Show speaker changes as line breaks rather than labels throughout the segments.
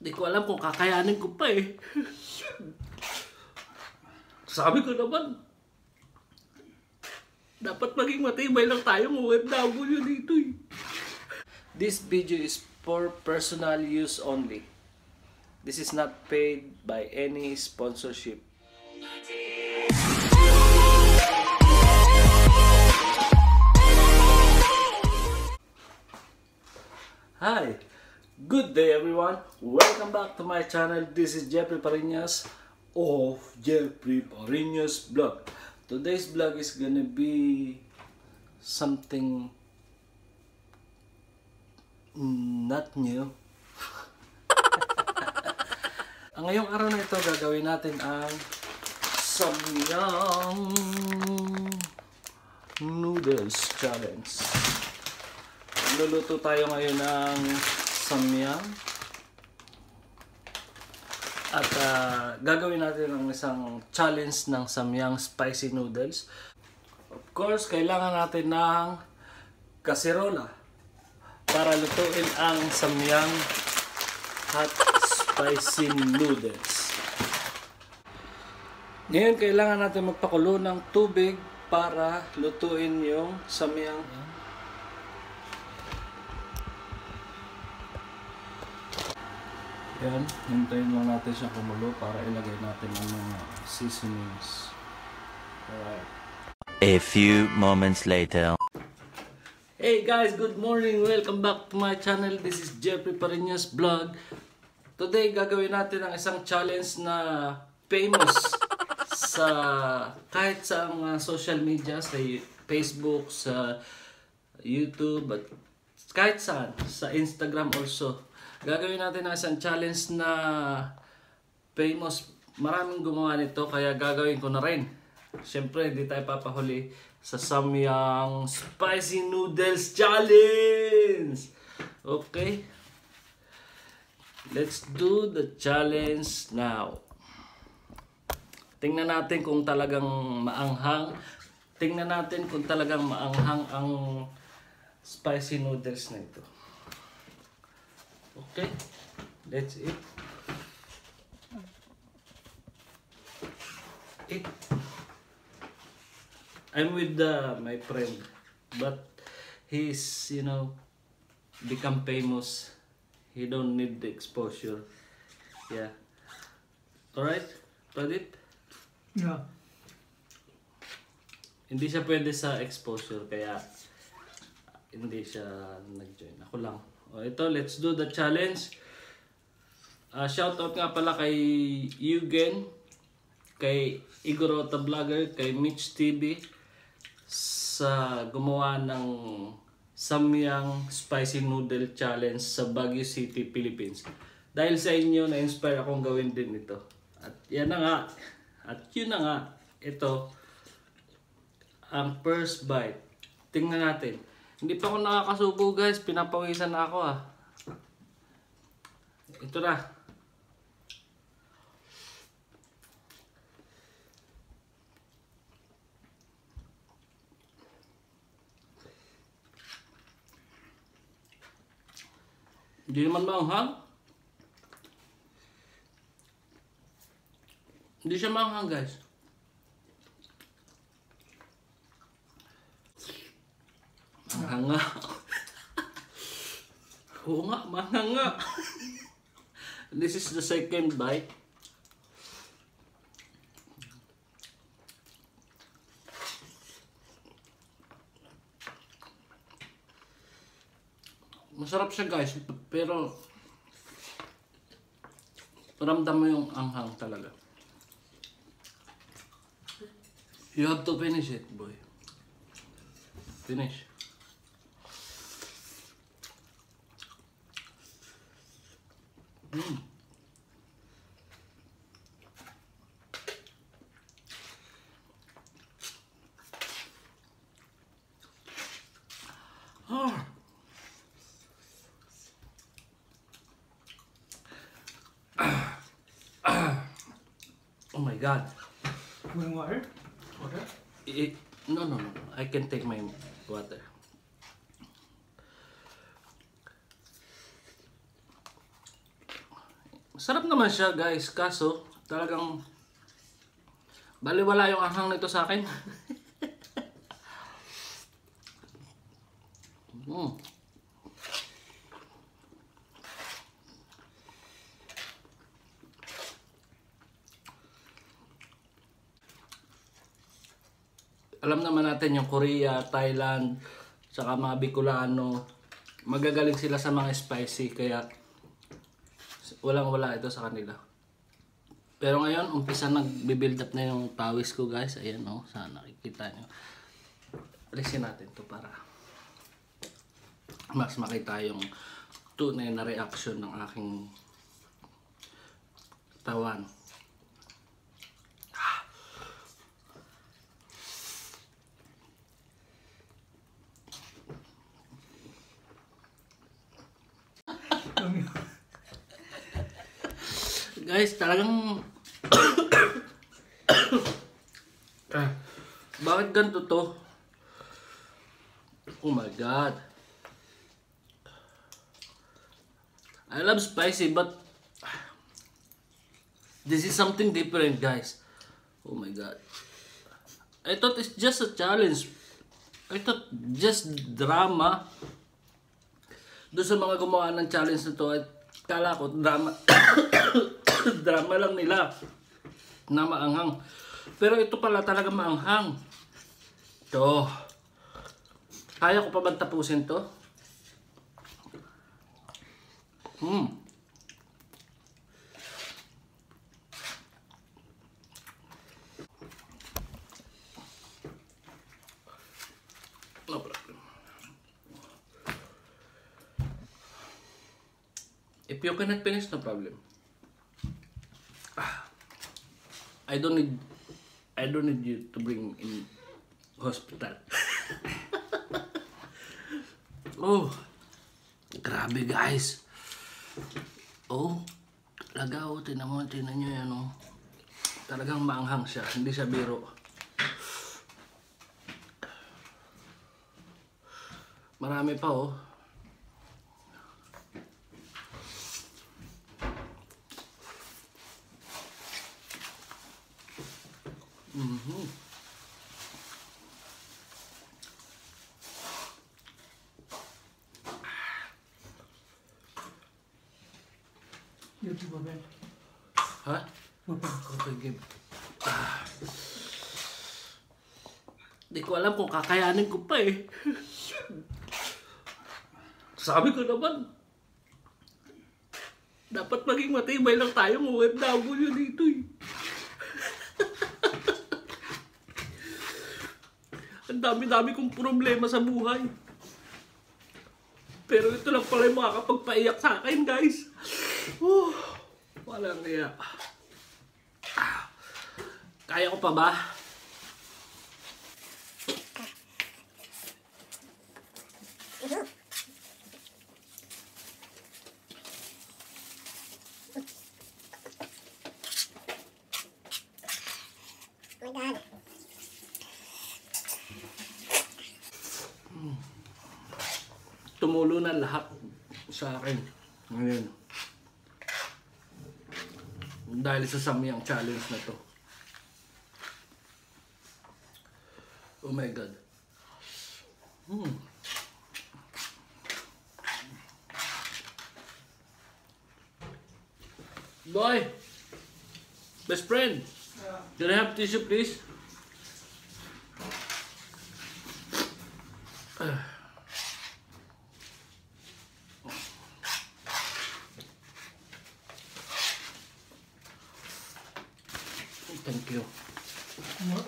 Di ko alam kung kakayanin ko pa eh. Sabi ko naman, dapat maging matibay lang tayong OFW dito eh. This video is for personal use only. This is not paid by any sponsorship. Hi! Good day everyone! Welcome back to my channel. This is Jeffrey Parinas of Jeffrey Parinas Vlog. Today's vlog is gonna be something not new. ang ngayong araw na ito gagawin natin ang Samyang Noodles Challenge. Luluto tayo ngayon ng samyang. At ah, gagawin natin ang isang challenge ng samyang spicy noodles. Of course, kailangan natin ng kaserola para lutuin ang samyang hot spicy noodles. Ngayon, kailangan natin magpakulo ng tubig para lutuin yung samyang Yan, hintayin lang natin siya kumulo para ilagay natin ang mga seasonings. Alright.
A few moments later.
Hey guys, good morning! Welcome back to my channel. This is Jeffrey Parinas Vlog. Today, gagawin natin ang isang challenge na famous sa kahit sa mga social media, sa Facebook, sa YouTube, at kahit saan, sa Instagram also. Gagawin natin ang isang challenge na famous. Maraming gumawa nito, kaya gagawin ko na rin. Siyempre, hindi tayo papahuli sa Samyang Spicy Noodles Challenge! Okay? Let's do the challenge now. Tingnan natin kung talagang maanghang. Tingnan natin kung talagang maanghang ang spicy noodles na ito. Okay? Let's eat. Eat. I'm with the, my friend, but he's, you know, become famous. He don't need the exposure. Yeah. Alright? Pradip?
Yeah.
Hindi siya pwede sa exposure, kaya hindi siya nag-join. Ako lang. O ito, let's do the challenge. Uh, shoutout nga pala kay Eugen, kay Igorota Vlogger, kay Mitch TV sa gumawa ng Samyang Spicy Noodle Challenge sa Baguio City, Philippines. Dahil sa inyo, na-inspire akong gawin din ito. At yan na nga. At yun na nga. Ito, ang first bite. Tingnan natin. Hindi pa ako nakakasubo guys. Pinapawisan na ako ah. Ito na. Hindi naman maanghang. Hindi siya maanghang guys. Maanghang nga. Oo nga, maanghang nga. This is the second bite. Masarap siya guys, pero ramdam mo yung anghang talaga. You have to finish it, boy. Finish. Mm. Ah. Oh my god.
Boiling water? Water?
It, no, no, no. I can take my water. Sarap naman siya guys, kaso talagang baliwala yung anghang nito sa akin. mm. Alam naman natin yung Korea, Thailand, saka mga Bicolano, magagaling sila sa mga spicy kaya walang wala ito sa kanila. Pero ngayon, umpisa nagbe-build up na yung pawis ko guys. Ayan o, oh, sana nakikita nyo. Alisin natin to para mas makita yung tunay na reaction ng aking tawan. Guys, talagang... ah, bakit ganito to? Oh my god. I love spicy but this is something different guys. Oh my god. I thought it's just a challenge. I thought just drama. Doon sa mga gumawa ng challenge na to, kala ko drama drama lang nila na maanghang. Pero ito pala talaga maanghang. To. Kaya ko pa ba tapusin to? Hmm. No problem. If you cannot finish, no problem. Ah. I don't need I don't need you to bring in hospital. oh. Grabe guys. Oh. Talaga oh, tinan mo, tinan nyo yan oh. Talagang maanghang siya, hindi siya biro. Marami pa oh. Mhm.
YouTube open.
Ha?
Open.
Okay, game. Ah. Ko alam kung kakayanin ko pa eh. Sabi ko naman, dapat maging matibay lang tayong OFW dito eh. Ang dami-dami kong problema sa buhay. Pero ito lang pala yung makakapagpaiyak sa akin, guys. Oh, walang iya. Kaya ko pa ba? Tumulo na lahat sa akin. Ngayon. Dahil sa Samyang challenge na to. Oh my God. Hmm. Boy! Best friend! Can I have tissue please?
What?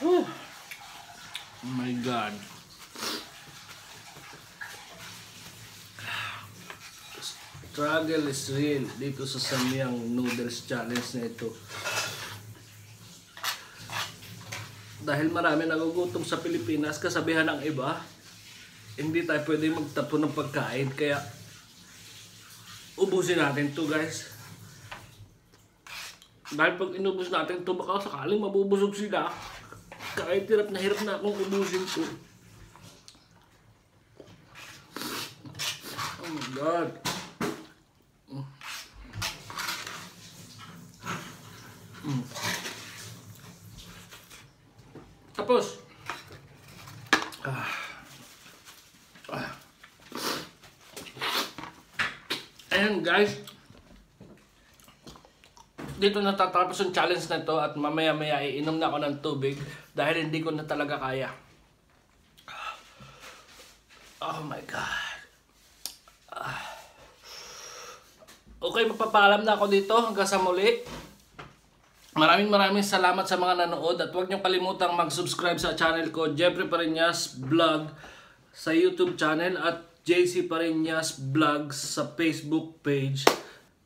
Oh my God. Struggle is real dito sa Samyang Noodles Challenge na ito. Dahil marami nagugutom sa Pilipinas, kasabihan ng iba, hindi tayo pwede magtapon ng pagkain. Kaya, ubusin natin to guys. Dahil pag inubos natin to, baka sakaling mabubusog sila. Kahit hirap na hirap na akong ubusin ko. Oh my God. Mm. Tapos, ah. Ah. Ayan guys, dito natatapos yung challenge na to at mamaya maya iinom na ako ng tubig dahil hindi ko na talaga kaya. Oh my God. Ah. Okay, magpapaalam na ako dito hanggang sa muli. Maraming maraming salamat sa mga nanood at huwag niyong kalimutang mag-subscribe sa channel ko, Jeffrey Parinas Vlog sa YouTube channel at JC Parinas Vlog sa Facebook page.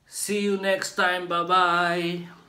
See you next time. Bye-bye!